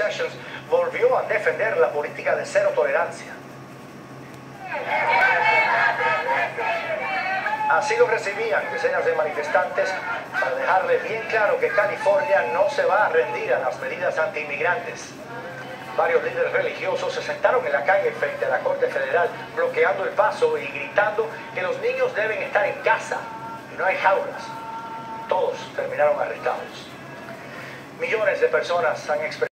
Sessions volvió a defender la política de cero tolerancia. Así lo recibían decenas de manifestantes para dejarle bien claro que California no se va a rendir a las medidas antiinmigrantes. Varios líderes religiosos se sentaron en la calle frente a la Corte Federal, bloqueando el paso y gritando que los niños deben estar en casa y no hay jaulas. Todos terminaron arrestados. Millones de personas han expresado